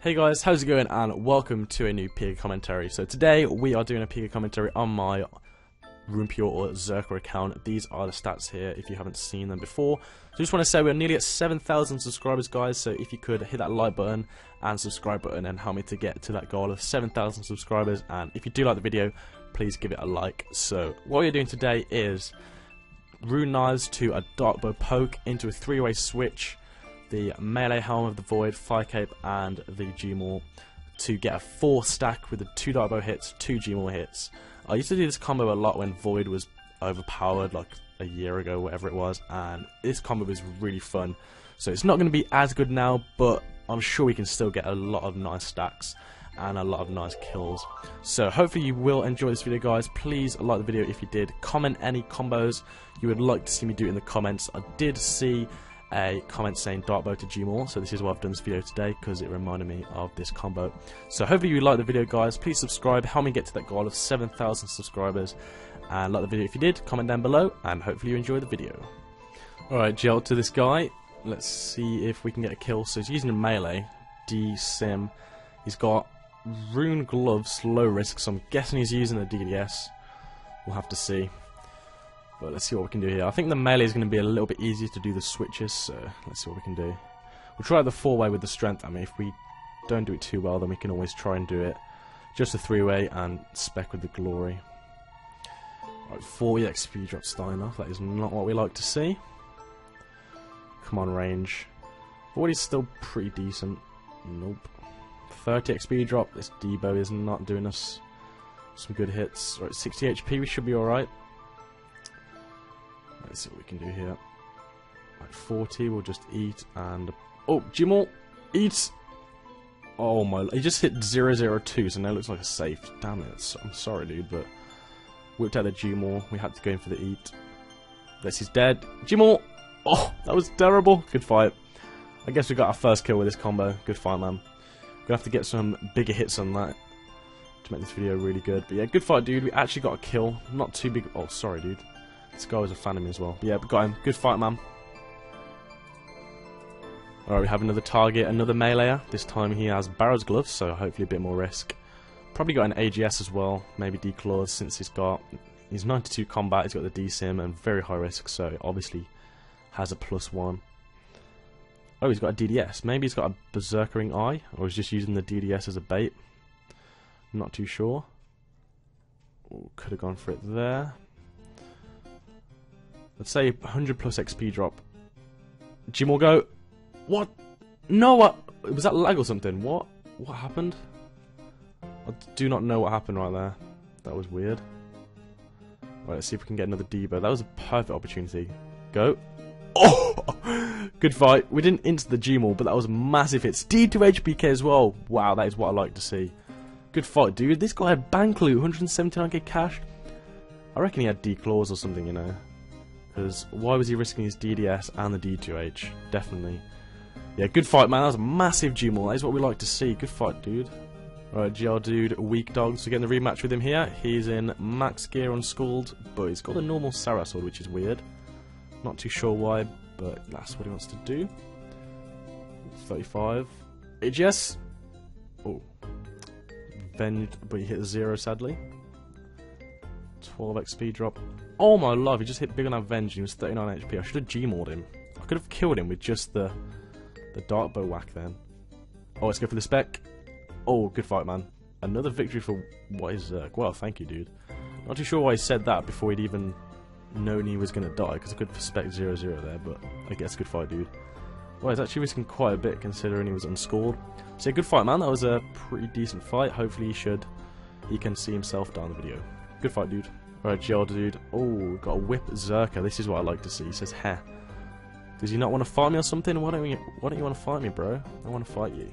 Hey guys, how's it going and welcome to a new PK commentary. So today we are doing a PK commentary on my Rune pure or Zerker account. These are the stats here if you haven't seen them before. So I just want to say we're nearly at 7,000 subscribers guys, so if you could hit that like button and subscribe button and help me to get to that goal of 7,000 subscribers and if you do like the video, please give it a like. So what we're doing today is Rune Knives to a Dark Bow Poke into a three-way switch the melee helm of the void, fire cape, and the Gmaul to get a four stack with the two dark bow hits, two Gmaul hits. I used to do this combo a lot when void was overpowered, like a year ago, whatever it was, and this combo was really fun. So it's not going to be as good now, but I'm sure we can still get a lot of nice stacks and a lot of nice kills. So hopefully you will enjoy this video guys. Please like the video if you did. Comment any combos you would like to see me do in the comments. I did see a comment saying Darkbow to Gmaul, so this is why I've done this video today, because it reminded me of this combo. So hopefully you liked the video guys, please subscribe, help me get to that goal of 7,000 subscribers, and like the video if you did, comment down below, and hopefully you enjoy the video. Alright, gel to this guy, let's see if we can get a kill, so he's using a melee, D-Scim, he's got Rune Gloves, low risk, so I'm guessing he's using a DDS, we'll have to see. But let's see what we can do here. I think the melee is going to be a little bit easier to do the switches, so let's see what we can do. We'll try the four-way with the strength. I mean, if we don't do it too well, then we can always try and do it just a three-way and spec with the glory. Right, 40 XP drop off. That is not what we like to see. Come on, range. 40 is still pretty decent. Nope. 30 XP drop. This Debo is not doing us some good hits. Right, 60 HP. We should be alright. Let's see what we can do here. At 40, we'll just eat and... Oh, Gmaul! Eat! Oh my... He just hit 002, so now it looks like a safe. Damn it. I'm sorry, dude, but... Whipped out the Gmaul. We had to go in for the eat. This is dead. Gmaul! Oh, that was terrible. Good fight. I guess we got our first kill with this combo. Good fight, man. Gonna have to get some bigger hits on that to make this video really good. But yeah, good fight, dude. We actually got a kill. Not too big. Oh, sorry, dude. This guy was a fan of me as well. But yeah, we got him. Good fight, man. Alright, we have another target, another meleeer. This time he has Barrow's gloves, so hopefully a bit more risk. Probably got an AGS as well, maybe D-Claws since he's got... He's 92 combat, he's got the D-Scim and very high risk, so obviously has a plus one. Oh, he's got a DDS. Maybe he's got a Berserker ring (i), or he's just using the DDS as a bait. not too sure. Could have gone for it there. Let's say 100 plus XP drop. Gmaul go. What? No, what? Was that lag or something? What? What happened? I do not know what happened right there. That was weird. Right, let's see if we can get another Debo. That was a perfect opportunity. Go. Oh! Good fight. We didn't into the Gmaul, but that was a massive hits. D2 HBK as well. Wow, that is what I like to see. Good fight, dude. This guy had bank loot, 179k cash. I reckon he had D-Claws or something, you know. Because why was he risking his DDS and the D2H? Definitely. Yeah, good fight, man. That was a massive Gmaul. That is what we like to see. Good fight, dude. Alright, GR Dude, weak dog. So getting the rematch with him here. He's in max gear on Scald, but he's got the normal Sara sword, which is weird. Not too sure why, but that's what he wants to do. 35. AGS. Oh. Venged, but he hit zero, sadly. 12 XP drop. Oh my love, he just hit big on Avenge he was 39 HP. I should have Gmauled him. I could have killed him with just the the Dark Bow whack then. Oh, let's go for the spec. Oh, good fight, man. Another victory for what is Zerk. Well, thank you, dude. Not too sure why he said that before he'd even known he was going to die, because I could spec 0-0 there, but I guess good fight, dude. Well, he's actually risking quite a bit considering he was unscored. So good fight, man. That was a pretty decent fight. Hopefully he should, he can see himself down the video. Good fight, dude. Right, dude. Oh, got a whip Zerker. This is what I like to see. He says, "Heh." Does he not want to fight me or something? Why don't? Why don't you want to fight me, bro? I want to fight you.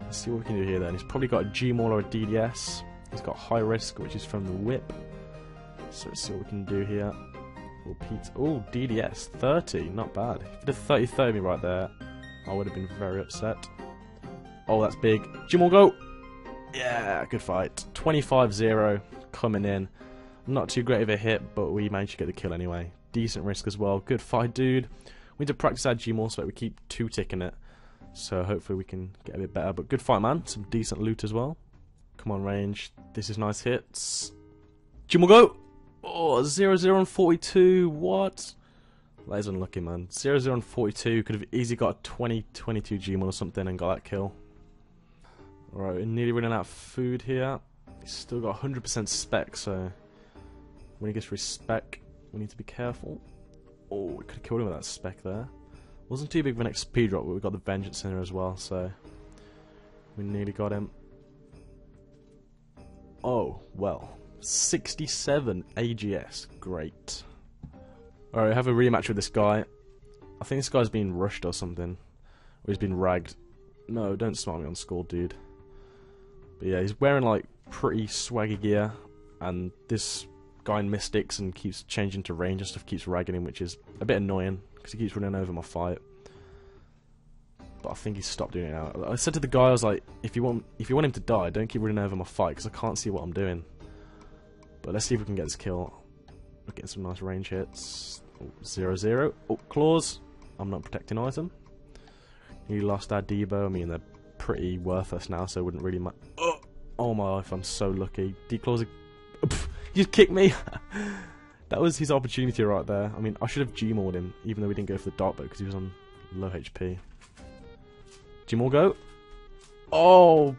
Let's see what we can do here. Then he's probably got a Gmaul or a DDS. He's got high risk, which is from the whip. So let's see what we can do here. Oh, Pete. Oh, DDS 30. Not bad. If it had 30 30 me right there, I would have been very upset. Oh, that's big. Gmaul go. Yeah, good fight. 25-0 coming in. Not too great of a hit, but we managed to get the kill anyway. Decent risk as well. Good fight, dude. We need to practice our Gmaul so that we keep two ticking it. So hopefully we can get a bit better. But good fight, man. Some decent loot as well. Come on, range. This is nice hits. Gmaul go. Oh, 0 0 and 42. What? That is unlucky, man. 0 0 and 42. Could have easily got a 20 22 Gmaul or something and got that kill. Alright, we're nearly running out of food here. Still got 100% spec, so when he gets respec, we need to be careful. Oh, we could have killed him with that spec there. Wasn't too big of an XP drop, but we got the Vengeance in there as well, so we nearly got him. Oh, well. 67 AGS. Great. Alright, have a rematch with this guy. I think this guy's been rushed or something. Or he's been ragged. No, don't smart me on score, dude. But yeah, he's wearing like pretty swaggy gear. And this guy in Mystics and keeps changing to range and stuff keeps ragging him, which is a bit annoying because he keeps running over my fight. But I think he's stopped doing it now. I said to the guy, I was like, if you want, if you want him to die, don't keep running over my fight because I can't see what I'm doing. But let's see if we can get this kill. We're getting some nice range hits. Oh, zero zero. Oh, claws. I'm not protecting item. He lost our Debo. I mean, they're pretty worthless now, so it wouldn't really matter. Oh, oh my life, I'm so lucky. D-Claws. Just kicked me. That was his opportunity right there. I mean, I should have Gmauled him, even though we didn't go for the dark bow because he was on low HP. Gmaul go. Oh!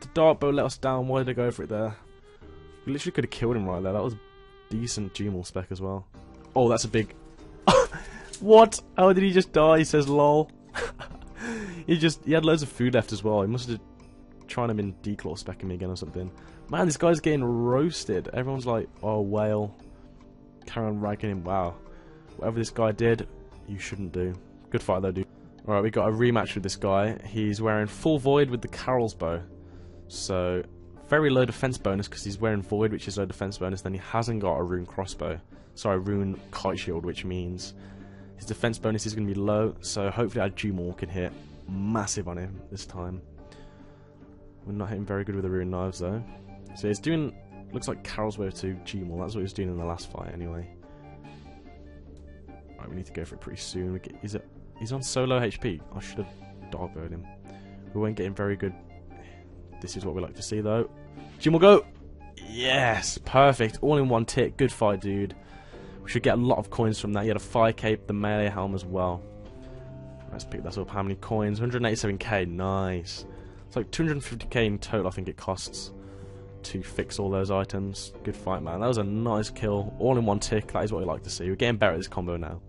The dark bow let us down. Why did I go for it there? We literally could have killed him right there. That was decent Gmaul spec as well. Oh, that's a big... what? How did he just die? He says lol. he just... He had loads of food left as well. He must have trying to been declaw specking me again or something. Man, this guy's getting roasted. Everyone's like, oh, whale carry on ragging him. Wow. Whatever this guy did, you shouldn't do. Good fight though, dude. Alright, we got a rematch with this guy. He's wearing full void with the Karil's bow. So, very low defense bonus because he's wearing void, which is low defense bonus. Then he hasn't got a rune crossbow. Sorry, rune kite shield, which means his defense bonus is going to be low. So hopefully our Gmaul can hit massive on him this time. We're not hitting very good with the rune knives though. So he's doing Looks like Karil's way to Gmaul. That's what he was doing in the last fight, anyway. Right, we need to go for it pretty soon. Get, is it? He's on so low HP. I should have dogboed him. We weren't getting very good. This is what we like to see, though. Will go. Yes, perfect. All in one tick. Good fight, dude. We should get a lot of coins from that. He had a fire cape, the melee helm as well. Let's pick that up. How many coins? 187k. Nice. It's like 250k in total. I think it costs to fix all those items. Good fight, man. That was a nice kill. All in one tick. That is what we like to see. We're getting better at this combo now.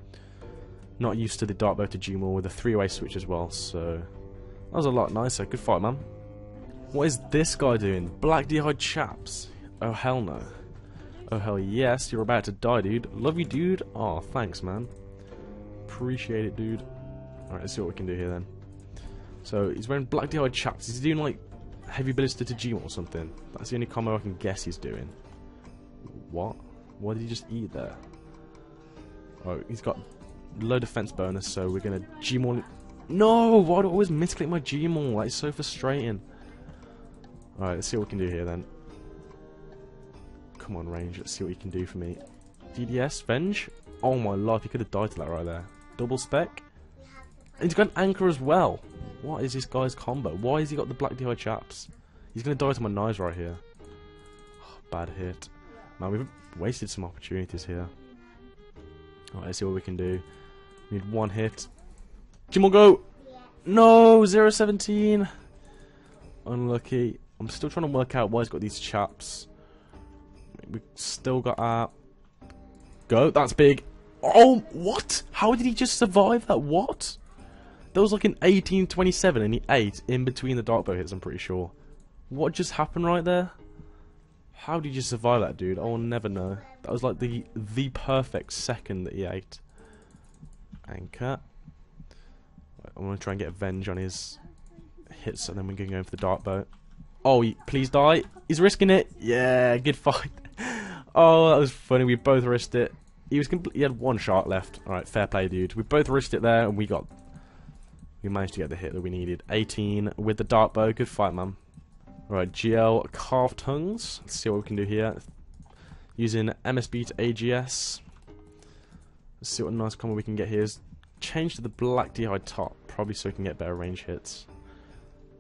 Not used to the Dark Bow to Gmaul with a three-way switch as well, so... That was a lot nicer. Good fight, man. What is this guy doing? Black D'hide chaps. Oh, hell no. Oh, hell yes. You're about to die, dude. Love you, dude. Oh, thanks, man. Appreciate it, dude. Alright, let's see what we can do here, then. So, he's wearing Black D'hide chaps. He's doing, like, heavy ballista to G or something. That's the only combo I can guess he's doing. What? What did he just eat there? Oh, he's got low defense bonus, so we're gonna Gmaul. No! Why do I always misclick my Gmaul? That is so frustrating. Alright, let's see what we can do here then. Come on, range. Let's see what you can do for me. DDS, Venge? Oh my life, he could have died to that right there. Double spec? He's got an anchor as well. What is this guy's combo? Why has he got the black D'hide chaps? He's going to die to my knives right here. Oh, bad hit. Man, we've wasted some opportunities here. Alright, let's see what we can do. We need one hit. Jim go! No! 017! Unlucky. I'm still trying to work out why he's got these chaps. We've still got our... Go! That's big! Oh, what? How did he just survive that? What? There was like an 1827 and he ate in between the dark bow hits, I'm pretty sure. What just happened right there? How did you survive that, dude? I will never know. That was like the the perfect second that he ate. Anchor. I'm going to try and get avenge on his hits and then we're going to go for the dark bow. Oh, please die. He's risking it. Yeah, good fight. oh, that was funny. We both risked it. He was complete. he had one shot left. All right, fair play, dude. We both risked it there, and we got we managed to get the hit that we needed. 18 with the dark bow. Good fight, man. Alright, GL Carved Tongues. Let's see what we can do here. Using MSB to AGS. Let's see what nice combo we can get here. change to the black D'hide top, probably so we can get better range hits.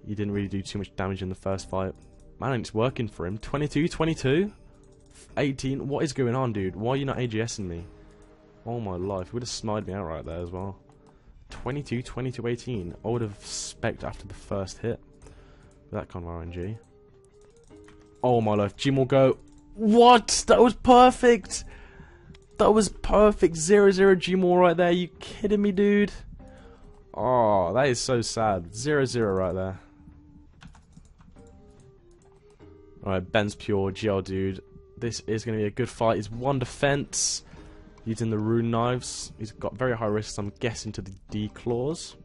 He didn't really do too much damage in the first fight. Man, it's working for him. 22, 22, 18. What is going on, dude? Why are you not AGSing me? Oh my life. He would have sniped me out right there as well. 22, 22, 18. I would have specced after the first hit. That kind of RNG. Oh my life. Gmaul go. What? That was perfect. That was perfect. 0 0 Gmaul right there. You kidding me, dude? Oh, that is so sad. 0 0 right there. Alright, Ben's pure. GL dude. This is going to be a good fight. He's one defense. Using the rune knives. He's got very high risks, I'm guessing, to the D claws.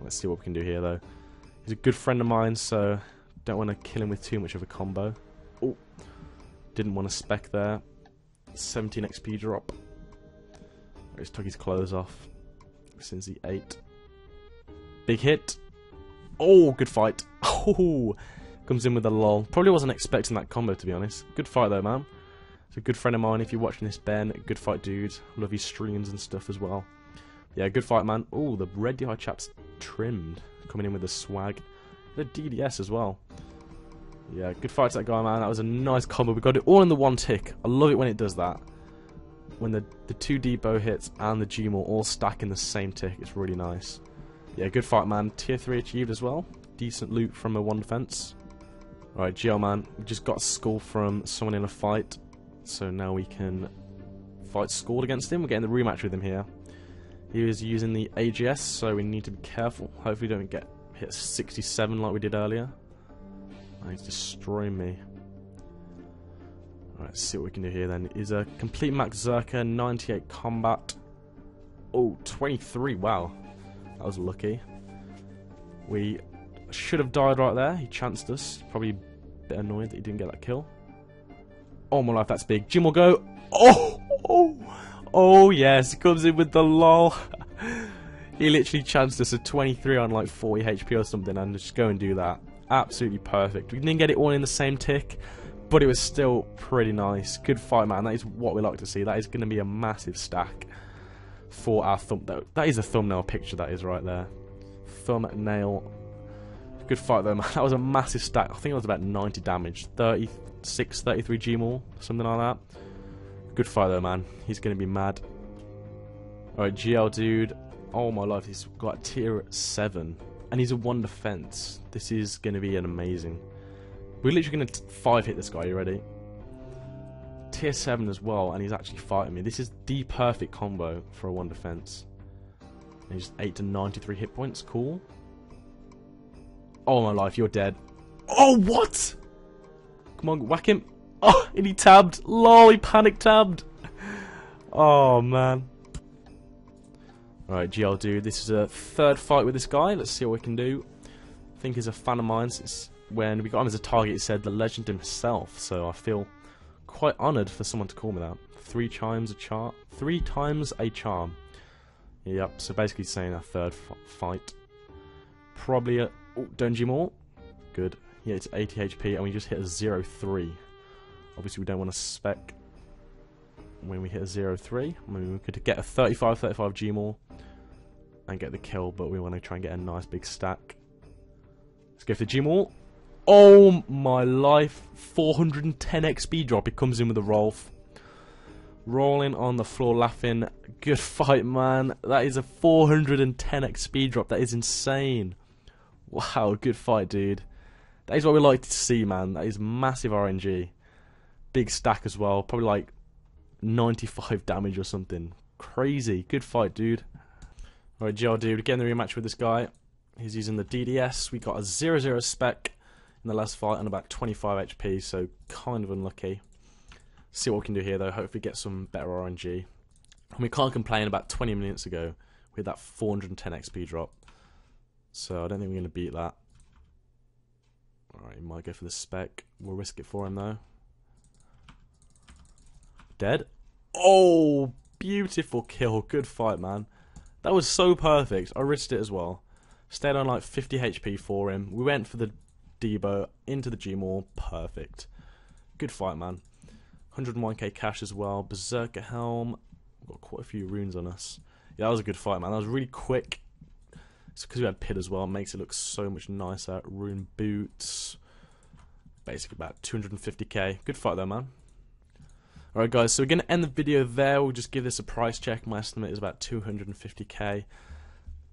Let's see what we can do here, though. He's a good friend of mine, so don't want to kill him with too much of a combo. Oh, didn't want to spec there. 17 XP drop. He just took his clothes off since he ate. Big hit. Oh, good fight. Oh, comes in with a lull. Probably wasn't expecting that combo to be honest. Good fight though, man. A good friend of mine. If you're watching this, Ben, good fight, dude. Love his streams and stuff as well. Yeah, good fight, man. Oh, the red D'hide chap's trimmed, coming in with the swag, the DDS as well. Yeah, good fight to that guy, man. That was a nice combo. We got it all in the one tick. I love it when it does that. When the, the two depot hits and the Gmaul all stack in the same tick. It's really nice. Yeah, good fight, man. Tier 3 achieved as well. Decent loot from a one defense. Alright, GL, man. We just got a skull from someone in a fight. So now we can fight scored against him. We're getting the rematch with him here. He was using the AGS, so we need to be careful. Hopefully we don't get hit 67 like we did earlier. Oh, he's destroying me. Alright, see what we can do here then. Is a complete max Zerker, 98 combat. Oh, 23, wow. That was lucky. We should have died right there. He chanced us. Probably a bit annoyed that he didn't get that kill. Oh my life, that's big. Gmaul go. Oh, oh, oh yes, comes in with the lol. he literally chanced us a 23 on like 40 HP or something and just go and do that absolutely perfect. We didn't get it all in the same tick, but it was still pretty nice. Good fight, man. That is what we like to see. That is going to be a massive stack for our thumb. That is a thumbnail picture. That is right there. Thumbnail. Good fight though, man. That was a massive stack. I think it was about 90 damage. 36, 33 Gmaul, something like that. Good fight though, man. He's going to be mad. Alright, GL dude. Oh my life, he's got tier 7 and he's a one defense. This is going to be an amazing. We're literally going to five hit this guy. You ready? Tier seven as well, and he's actually fighting me. This is the perfect combo for a one defense. And he's eight to ninety-three hit points. Cool. Oh my life, you're dead. Oh what? Come on, whack him. Oh, and he tabbed. Lol, he panic tabbed. Oh man. Alright, GL dude, this is a third fight with this guy. Let's see what we can do. I think he's a fan of mine since when we got him as a target, he said the legend himself. So I feel quite honoured for someone to call me that. Three chimes a charm. Three times a charm. Yep, so basically saying a third fight. Probably a... Oh, more. Good. Yeah, it's 80 HP and we just hit a 0-3. Obviously we don't want to spec when we hit a 0-3. I mean, we could get a 35-35 Gmaul and get the kill, but we want to try and get a nice big stack. Let's go for Gmaul. Oh my life, 410 XP drop. It comes in with a ROFL. Rolling on the floor laughing. Good fight, man. That is a 410 XP drop. That is insane. Wow, good fight, dude. That is what we like to see, man. That is massive RNG. Big stack as well. Probably like 95 damage or something. Crazy. Good fight, dude. Alright, GL dude, getting the rematch with this guy. He's using the DDS. We got a 0-0 spec in the last fight and about 25 HP, so kind of unlucky. See what we can do here, though. Hopefully get some better RNG. And we can't complain about 20 minutes ago with that 410 XP drop. So I don't think we're going to beat that. Alright, he might go for the spec. We'll risk it for him, though. Dead. Oh, beautiful kill. Good fight, man. That was so perfect. I risked it as well. Stayed on like 50 HP for him. We went for the Debo into the Gmaul. Perfect. Good fight, man. 101k cash as well. Berserker Helm. Got quite a few runes on us. Yeah, that was a good fight, man. That was really quick. Because we had Pid as well. Makes it look so much nicer. Rune boots. Basically about 250k. Good fight though, man. Alright guys, so we're going to end the video there. We'll just give this a price check. My estimate is about 250k.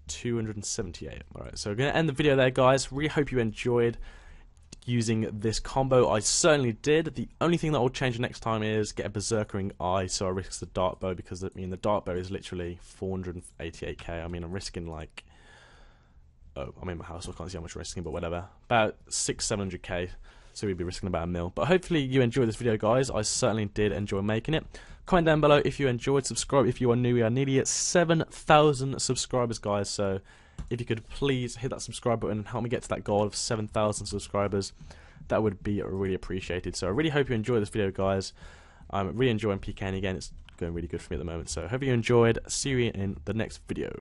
278. Alright, so we're going to end the video there, guys. Really hope you enjoyed using this combo. I certainly did. The only thing that will change next time is get a Berserker ring (i), so I risk the Dark Bow because I mean the Dark Bow is literally 488k. I mean I'm risking like oh I'm in my house, I can't see how much we're risking, but whatever. About six, seven hundred k so we'd be risking about a mil. But hopefully you enjoyed this video, guys. I certainly did enjoy making it. Comment down below if you enjoyed. Subscribe if you are new. We are nearly at 7,000 subscribers, guys. So if you could please hit that subscribe button and help me get to that goal of 7,000 subscribers, that would be really appreciated. So I really hope you enjoyed this video, guys. I'm really enjoying PKing again. It's going really good for me at the moment. So hope you enjoyed. See you in the next video.